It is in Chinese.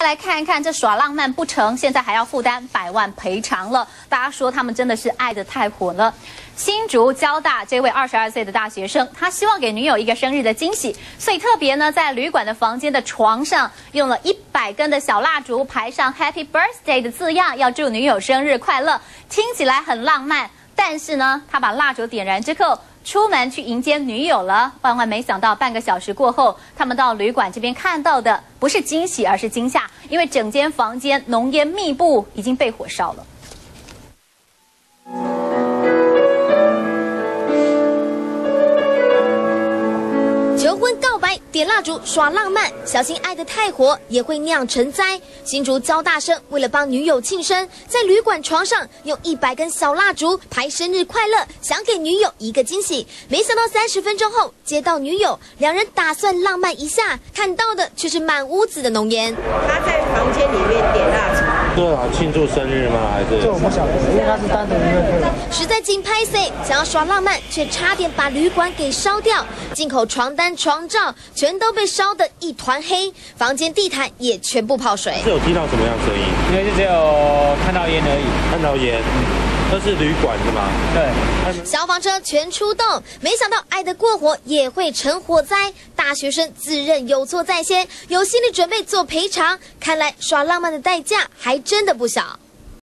再来看一看这耍浪漫不成，现在还要负担百万赔偿了。大家说他们真的是爱得太火了。新竹交大这位二十二岁的大学生，他希望给女友一个生日的惊喜，所以特别呢在旅馆的房间的床上用了一百根的小蜡烛，排上 Happy Birthday 的字样，要祝女友生日快乐。听起来很浪漫，但是呢，他把蜡烛点燃之后。出门去迎接女友了，万万没想到，半个小时过后，他们到旅馆这边看到的不是惊喜，而是惊吓，因为整间房间浓烟密布，已经被火烧了。求婚告点蜡烛耍浪漫，小心爱得太火也会酿成灾。新竹焦大生为了帮女友庆生，在旅馆床上用一百根小蜡烛拍生日快乐，想给女友一个惊喜。没想到三十分钟后接到女友，两人打算浪漫一下，看到的却是满屋子的浓烟。他在房间里面点庆祝生日吗？还是？这我不晓得，因为他是单独一个人。实在劲拍 C，想要耍浪漫，却差点把旅馆给烧掉。进口床单、床罩全都被烧得一团黑，房间地毯也全部泡水。是有听到什么样声音？应该就只有看到烟而已，看到烟。这是旅馆的嘛？对。消防车全出动，没想到爱的过火也会成火灾。大学生自认有错在先，有心理准备做赔偿，看来耍浪漫的代价还真的不小。